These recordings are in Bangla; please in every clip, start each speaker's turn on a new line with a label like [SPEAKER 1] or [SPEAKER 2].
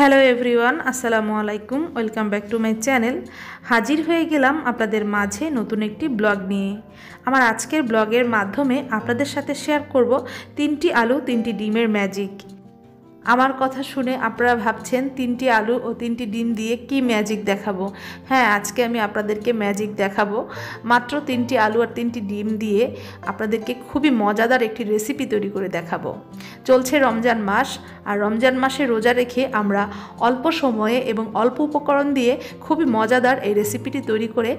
[SPEAKER 1] হ্যালো এভরিওয়ান আসসালামু আলাইকুম welcome back to my channel হাজির হয়ে গেলাম আপনাদের মাঝে নতুন একটি ব্লগ নিয়ে। আমার আজকের ব্লগের মাধ্যমে আপনাদের সাথে শেয়ার করব তিনটি আলু, তিনটি ডিমের ম্যাজিক আমার কথা শুনে আপনারা ভাবছেন তিনটি আলু ও তিনটি ডিম দিয়ে কি ম্যাজিক দেখাবো? হ্যাঁ আজকে আমি আপনাদেরকে ম্যাজিক দেখাবো। মাত্র তিনটি আলু আর তিনটি ডিম দিয়ে আপনাদেরকে খুবই মজাদার একটি রেসিপি তৈরি করে দেখাবো। চলছে রমজান মাস, আর রমজান মাসে রোজা রেখে আমরা অল্প সময়ে এবং অল্প উপকরণ দিয়ে খুবই মজাদার এই রেসিপিটি তৈরি করে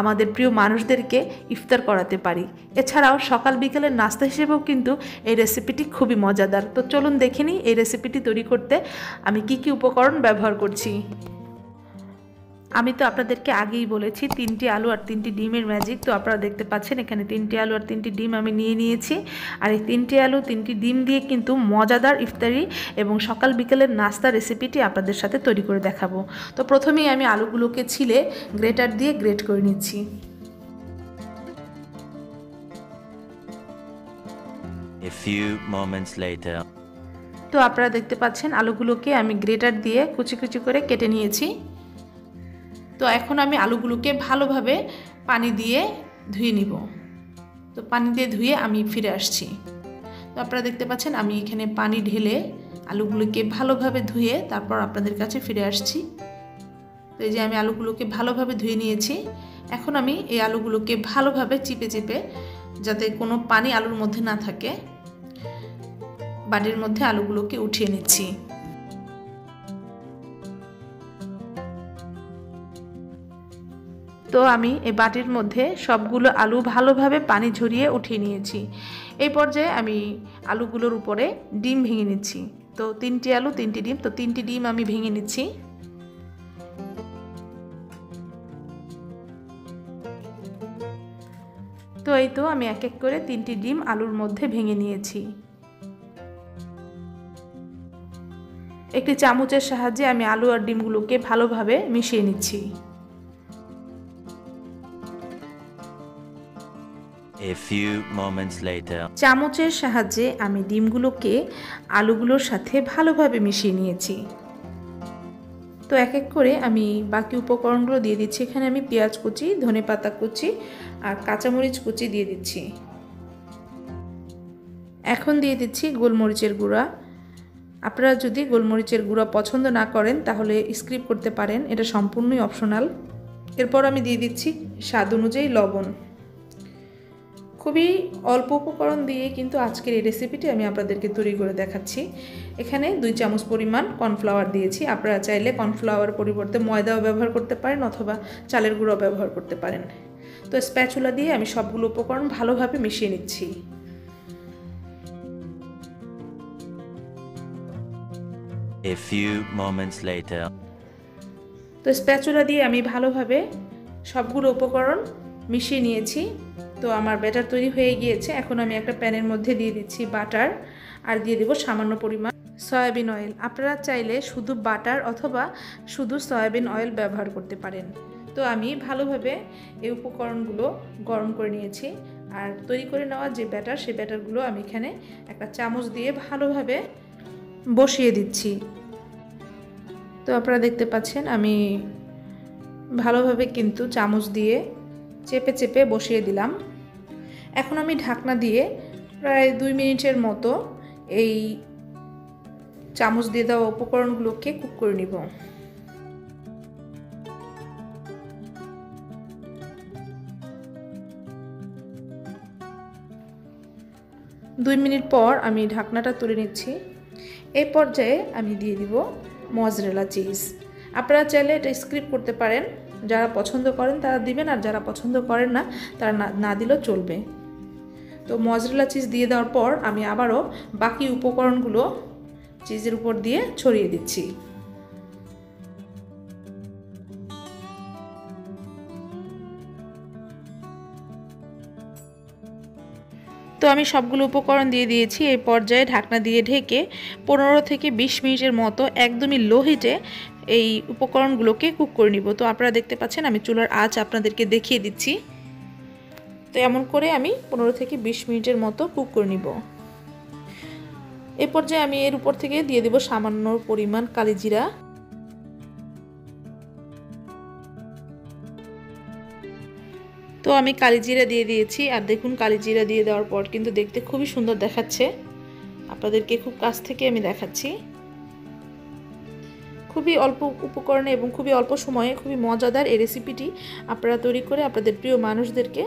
[SPEAKER 1] আমাদের প্রিয় মানুষদেরকে ইফতার করাতে পারি। এছাড়াও সকাল বিকেলের নাস্তা হিসেবেও কিন্তু এই রেসিপিটি খুবই মজাদার। তো চলুন দেখে নিই এই রেসিপিটি তৈরি করতে আমি কি কি উপকরণ ব্যবহার করছি? আমি তো আপনাদেরকে আগেই বলেছি, তিনটি আলু আর তিনটি ডিমের ম্যাজিক তো আপনারা দেখতে পাচ্ছেন, এখানে তিনটি আলু আর তিনটি ডিম আমি নিয়ে নিয়েছি। আর এই তিনটি আলু, তিনটি ডিম দিয়ে কিন্তু মজাদার ইফতারি এবং সকাল বিকেলের নাস্তা রেসিপিটি আপনাদের সাথে তৈরি করে দেখাবো। তো প্রথমেই আমি আলুগুলোকে ছিলে গ্রেটার দিয়ে গ্রেট করে নিচ্ছি।
[SPEAKER 2] A few moments later.
[SPEAKER 1] তো আপনারা দেখতে পাচ্ছেন আলুগুলোকে আমি গ্রেটার দিয়ে কুচি কুচি করে কেটে নিয়েছি। তো এখন আমি আলুগুলোকে ভালোভাবে পানি দিয়ে ধুয়ে নিব। তো পানি দিয়ে ধুয়ে আমি ফিরে আসছি। তো আপনারা দেখতে পাচ্ছেন আমি এখানে পানি ঢেলে আলুগুলোকে ভালোভাবে ধুয়ে তারপর আপনাদের কাছে ফিরে আসছি। তো এই যে আমি আলুগুলোকে ভালোভাবে ধুয়ে নিয়েছি। এখন আমি এই আলুগুলোকে ভালোভাবে চিপে চিপে যাতে কোনো পানি আলুর মধ্যে না থাকে। বাটির মধ্যে আলুগুলোকে উঠিয়ে নিচ্ছি। তো আমি এই বাটির মধ্যে সবগুলো আলু ভালোভাবে পানি ঝরিয়ে উঠিয়ে নিয়েছি। এই পর্যায়ে আমি আলুগুলোর উপরে ডিম ভেঙে নিচ্ছি। তো তিনটি আলু, তিনটি ডিম, তো তিনটি ডিম আমি ভেঙে নিচ্ছি। তো এই তো আমি এক এক করে তিনটি ডিম আলুর মধ্যে ভেঙে নিয়েছি। একটি চামচের সাহায্যে আমি আলু আর ডিমগুলোকে ভালোভাবে মিশিয়ে নিচ্ছি।
[SPEAKER 2] A few moments later.
[SPEAKER 1] চামচের সাহায্যে আমি ডিমগুলোকে আলুগুলোর সাথে ভালোভাবে মিশিয়ে নিয়েছি। তো এক এক করে আমি বাকি উপকরণগুলো দিয়ে দিচ্ছি। এখানে আমি পেঁয়াজ কুচি ধনে পাতা কুচি আর কাঁচামরিচ কুচি দিয়ে দিচ্ছি। এখন দিয়ে দিচ্ছি গোলমরিচের গুঁড়া। আপনারা যদি গোলমরিচের গুঁড়া পছন্দ না করেন, তাহলে স্ক্রিপ করতে পারেন, এটা সম্পূর্ণই অপশনাল। এরপর আমি দিয়ে দিচ্ছি স্বাদ অনুযায়ী লবণ। খুবই অল্প উপকরণ দিয়ে কিন্তু আজকের এই রেসিপিটি আমি আপনাদেরকে তৈরি করে দেখাচ্ছি। এখানে দুই চামচ পরিমাণ কর্নফ্লাওয়ার দিয়েছি। আপনারা চাইলে কর্নফ্লাওয়ার পরিবর্তে ময়দাও ব্যবহার করতে পারেন অথবা চালের গুঁড়ো ব্যবহার করতে পারেন। তো স্প্যাচুলা দিয়ে আমি সবগুলো উপকরণ ভালোভাবে মিশিয়ে নিচ্ছি।
[SPEAKER 2] A few moments later.
[SPEAKER 1] তো স্প্যাচুলা দিয়ে আমি ভালোভাবে সবগুলো উপকরণ মিশিয়ে নিয়েছি। তো আমার ব্যাটার তৈরি হয়ে গিয়েছে। এখন আমি একটা প্যানের মধ্যে দিয়ে দিচ্ছি বাটার আর দিয়ে দেবো সামান্য পরিমাণ সয়াবিন অয়েল। আপনারা চাইলে শুধু বাটার অথবা শুধু সয়াবিন অয়েল ব্যবহার করতে পারেন। তো আমি ভালোভাবে এই উপকরণগুলো গরম করে নিয়েছি। আর তৈরি করে নেওয়া যে ব্যাটার সেই ব্যাটারগুলো আমি এখানে একটা চামচ দিয়ে ভালোভাবে বসিয়ে দিচ্ছি। তো আপনারা দেখতে পাচ্ছেন, আমি ভালোভাবে কিন্তু চামচ দিয়ে চেপে চেপে বসিয়ে দিলাম। এখন আমি ঢাকনা দিয়ে প্রায় দুই মিনিটের মতো এই চামচ দিয়ে দেওয়া উপকরণগুলোকে কুক করে নিব। দুই মিনিট পর আমি ঢাকনাটা তুলে নিচ্ছি। এই পর্যায়ে আমি দিয়ে দিব মজরেলা চিজ আপনারা চাইলে এটা স্ক্রিপ করতে পারেন। যারা পছন্দ করেন তারা দিবেন, আর যারা পছন্দ করেন না, তারা না দিলেও চলবে। তো মজরেলা চিজ দিয়ে দেওয়ার পর আমি আবারও বাকি উপকরণগুলো চিজের উপর দিয়ে ছড়িয়ে দিচ্ছি। তো আমি সবগুলো উপকরণ দিয়ে দিয়েছি। এই পর্যায়ে ঢাকনা দিয়ে ঢেকে পনেরো থেকে বিশ মিনিটের মতো একদমই লো হিটে এই উপকরণগুলোকে কুক করে নিব। তো আপনারা দেখতে পাচ্ছেন আমি চুলার আঁচ আপনাদেরকে দেখিয়ে দিচ্ছি। তো এমন করে আমি পনেরো থেকে বিশ মিনিটের মতো কুক করে নিব। এ পর্যায়ে আমি এর উপর থেকে দিয়ে দেব সামান্য পরিমাণ কালিজিরা। তো আমি কালিজিরা দিয়ে দিয়েছি আর দেখুন কালিজিরা দিয়ে দেওয়ার পর কিন্তু দেখতে খুবই সুন্দর দেখাচ্ছে। আপনাদেরকে খুব কাছ থেকে আমি দেখাচ্ছি। খুবই অল্প উপকরণে এবং খুবই অল্প সময়ে খুবই মজাদার এই রেসিপিটি আপনারা তৈরি করে আপনাদের প্রিয় মানুষদেরকে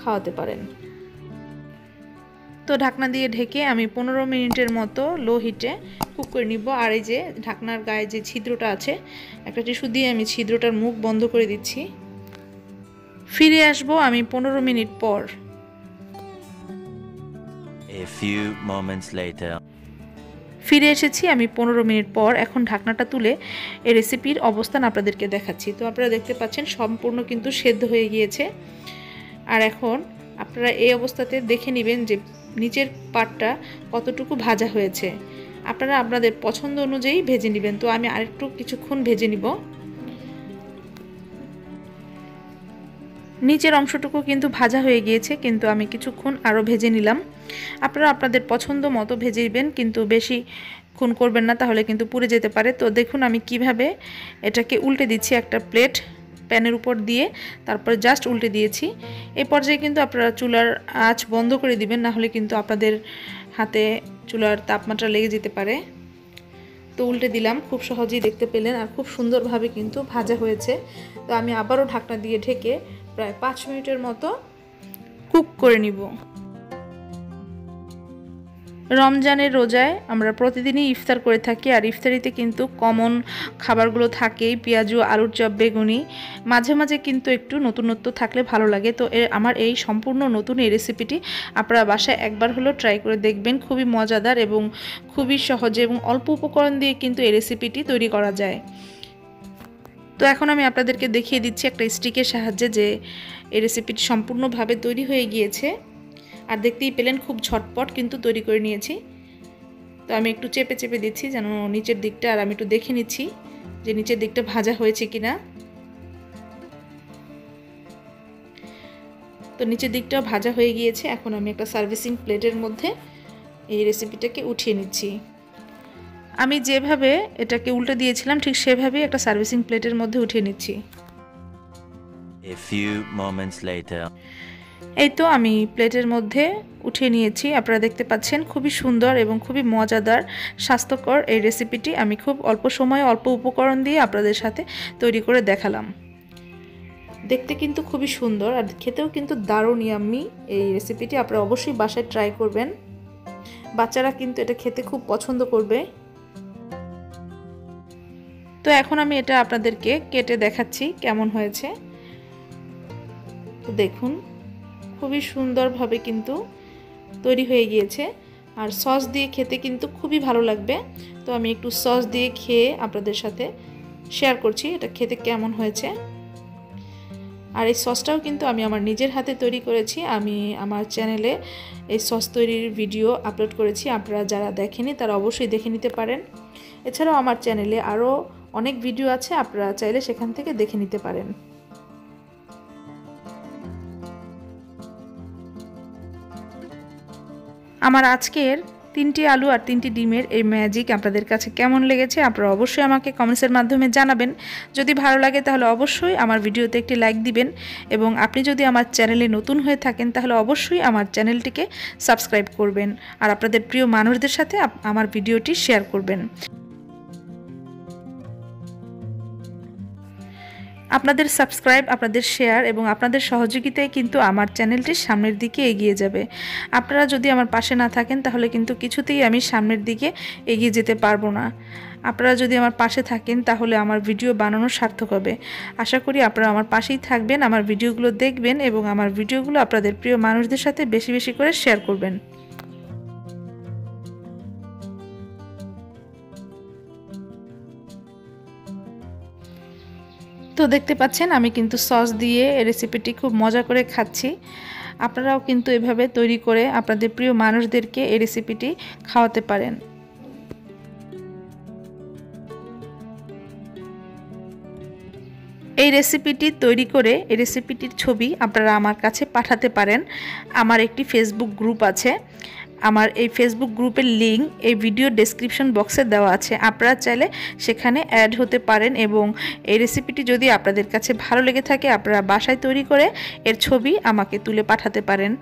[SPEAKER 1] খাওয়াতে পারেন। তো ঢাকনা দিয়ে ঢেকে আমি পনেরো মিনিটের মতো লো হিটে কুক করে নিব। আর এই যে ঢাকনার গায়ে যে ছিদ্রটা আছে, একটা টিস্যু দিয়ে আমি ছিদ্রটার মুখ বন্ধ করে দিচ্ছি। ফিরে আসব আমি পনেরো মিনিট পর।
[SPEAKER 2] A few moments later.
[SPEAKER 1] ফিরে এসেছি আমি পনেরো মিনিট পর। এখন ঢাকনাটা তুলে এই রেসিপির অবস্থান আপনাদেরকে দেখাচ্ছি। তো আপনারা দেখতে পাচ্ছেন সম্পূর্ণ কিন্তু সেদ্ধ হয়ে গিয়েছে। আর এখন আপনারা এই অবস্থাতে দেখে নেবেন যে নিচের পাটটা কতটুকু ভাজা হয়েছে। আপনারা আপনাদের পছন্দ অনুযায়ী ভেজে নেবেন। তো আমি আরেকটু কিছুক্ষণ ভেজে নিব। নিচের অংশটুকু কিন্তু ভাজা হয়ে গিয়েছে, কিন্তু আমি কিছুক্ষণ আরও ভেজে নিলাম। আপনারা আপনাদের পছন্দ মতো ভেজে নেবেন কিন্তু বেশি খুন করবেন না, তাহলে কিন্তু পুড়ে যেতে পারে। তো দেখুন আমি কীভাবে এটাকে উল্টে দিচ্ছি একটা প্লেট প্যানের উপর দিয়ে, তারপরে জাস্ট উল্টে দিয়েছি। এই পর্যায়ে কিন্তু আপনারা চুলার আঁচ বন্ধ করে দিবেন, না হলে কিন্তু আপনাদের হাতে চুলার তাপমাত্রা লেগে যেতে পারে। তো উল্টে দিলাম, খুব সহজেই দেখতে পেলেন, আর খুব সুন্দরভাবে কিন্তু ভাজা হয়েছে। তো আমি আবারও ঢাকনা দিয়ে ঢেকে প্রায় পাঁচ মিনিটের মতো কুক করে নিব। রমজানের রোজায় আমরা প্রতিদিনই ইফতার করে থাকি, আর ইফতারিতে কিন্তু কমন খাবারগুলো থাকেই, পেঁয়াজু, আলুর চপ, বেগুনি। মাঝে মাঝে কিন্তু একটু নতুনত্ব থাকলে ভালো লাগে। তো আমার এই সম্পূর্ণ নতুন এই রেসিপিটি আপনারা বাসায় একবার হলেও ট্রাই করে দেখবেন, খুবই মজাদার এবং খুবই সহজে এবং অল্প উপকরণ দিয়ে কিন্তু এই রেসিপিটি তৈরি করা যায়। তো এখন আমি আপনাদেরকে দেখিয়ে দিচ্ছি একটা স্টিকের সাহায্যে যে এই রেসিপিটি সম্পূর্ণভাবে তৈরি হয়ে গিয়েছে। আর দেখতেই পেলেন খুব ঝটপট কিন্তু তৈরি করে নিয়েছি। তো আমি একটু চেপে চেপে দিচ্ছি যেন নিচের দিকটা আর আমি একটু দেখে নিচ্ছি যে নিচের দিকটা ভাজা হয়েছে কিনা। তো নিচের দিকটাও ভাজা হয়ে গিয়েছে। এখন আমি একটা সার্ভিসিং প্লেটের মধ্যে এই রেসিপিটাকে উঠিয়ে নিচ্ছি। আমি যেভাবে এটাকে উল্টে দিয়েছিলাম ঠিক সেভাবেই একটা সার্ভিসিং প্লেটের মধ্যে উঠিয়ে নিচ্ছি. এই তো আমি প্লেটের মধ্যে উঠিয়ে নিয়েছি। আপনারা দেখতে পাচ্ছেন খুবই সুন্দর এবং খুবই মজাদার স্বাস্থ্যকর এই রেসিপিটি আমি খুব অল্প সময়ে অল্প উপকরণ দিয়ে আপনাদের সাথে তৈরি করে দেখালাম। দেখতে কিন্তু খুবই সুন্দর আর খেতেও কিন্তু দারুণ ইয়াম্মি এই রেসিপিটি। আপনারা অবশ্যই বাসায় ট্রাই করবেন। বাচ্চারা কিন্তু এটা খেতে খুব পছন্দ করবে। তো এখন আমি এটা আপনাদেরকে কেটে দেখাচ্ছি কেমন হয়েছে। দেখুন, খুবই সুন্দরভাবে কিন্তু তৈরি হয়ে গিয়েছে। আর সস দিয়ে খেতে কিন্তু খুবই ভালো লাগবে। তো আমি একটু সস দিয়ে খেয়ে আপনাদের সাথে শেয়ার করছি এটা খেতে কেমন হয়েছে। আর এই সসটাও কিন্তু আমি আমার নিজের হাতে তৈরি করেছি। আমি আমার চ্যানেলে এই সস তৈরির ভিডিও আপলোড করেছি। আপনারা যারা দেখেনি তারা অবশ্যই দেখে নিতে পারেন। এছাড়াও আমার চ্যানেলে আরও অনেক ভিডিও আছে, আপনারা চাইলে সেখান থেকে দেখে নিতে পারেন। আমার আজকের তিনটি আলু আর তিনটি ডিমের এই ম্যাজিক আপনাদের কাছে কেমন লেগেছে, আপনারা অবশ্যই আমাকে কমেন্টসের মাধ্যমে জানাবেন। যদি ভালো লাগে তাহলে অবশ্যই আমার ভিডিওতে একটি লাইক দিবেন এবং আপনি যদি আমার চ্যানেলে নতুন হয়ে থাকেন তাহলে অবশ্যই আমার চ্যানেলটিকে সাবস্ক্রাইব করবেন আর আপনাদের প্রিয় মানুষদের সাথে আমার ভিডিওটি শেয়ার করবেন। আপনাদের সাবস্ক্রাইব আপনাদের শেয়ার এবং আপনাদের সহযোগিতায় কিন্তু আমার চ্যানেলটি সামনের দিকে এগিয়ে যাবে। আপনারা যদি আমার পাশে না থাকেন, তাহলে কিন্তু কিছুতেই আমি সামনের দিকে এগিয়ে যেতে পারব না। আপনারা যদি আমার পাশে থাকেন, তাহলে আমার ভিডিও বানানো সার্থক হবে। আশা করি আপনারা আমার পাশেই থাকবেন, আমার ভিডিওগুলো দেখবেন এবং আমার ভিডিওগুলো আপনাদের প্রিয় মানুষদের সাথে বেশি বেশি করে শেয়ার করবেন। তো দেখতে পাচ্ছেন, আমি কিন্তু সস দিয়ে রেসিপিটি খুব মজা করে খাচ্ছি। আপনারাও কিন্তু এভাবে তৈরি করে আপনাদের প্রিয় মানুষদেরকে এই রেসিপিটি খাওয়াতে পারেন। এই রেসিপিটি তৈরি করে, এই রেসিপিটির ছবি আপনারা আমার কাছে পাঠাতে পারেন। আমার একটি ফেসবুক গ্রুপ আছে। আমার এই ফেসবুক গ্রুপের লিঙ্ক এই ভিডিও ডেসক্রিপশন বক্সে দেওয়া আছে। আপনারা চাইলে সেখানে অ্যাড হতে পারেন এবং এই রেসিপিটি যদি আপনাদের কাছে ভালো লেগে থাকে, আপনারা বাসায় তৈরি করে এর ছবি আমাকে তুলে পাঠাতে পারেন।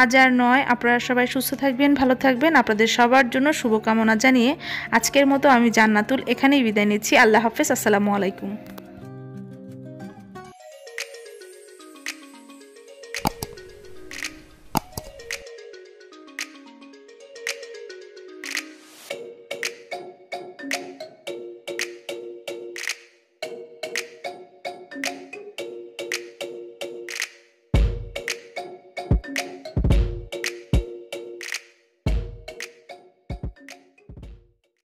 [SPEAKER 1] আজ আর নয়, আপনারা সবাই সুস্থ থাকবেন, ভালো থাকবেন। আপনাদের সবার জন্য শুভকামনা জানিয়ে আজকের মতো আমি জান্নাতুল এখানেই বিদায় নিচ্ছি। আল্লাহ হাফেজ, আসসালামু আলাইকুম।